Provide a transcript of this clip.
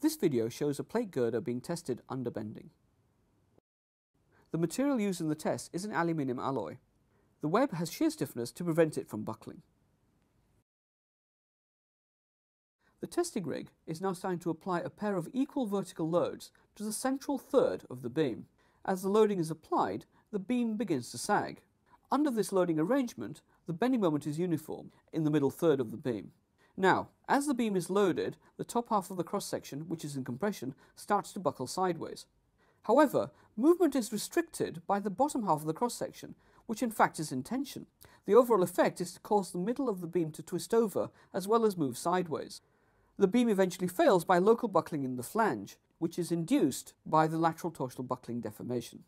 This video shows a plate girder being tested under bending. The material used in the test is an aluminium alloy. The web has shear stiffeners to prevent it from buckling. The testing rig is now starting to apply a pair of equal vertical loads to the central third of the beam. As the loading is applied, the beam begins to sag. Under this loading arrangement, the bending moment is uniform in the middle third of the beam. Now, as the beam is loaded, the top half of the cross section, which is in compression, starts to buckle sideways. However, movement is restricted by the bottom half of the cross section, which in fact is in tension. The overall effect is to cause the middle of the beam to twist over as well as move sideways. The beam eventually fails by local buckling in the flange, which is induced by the lateral torsional buckling deformation.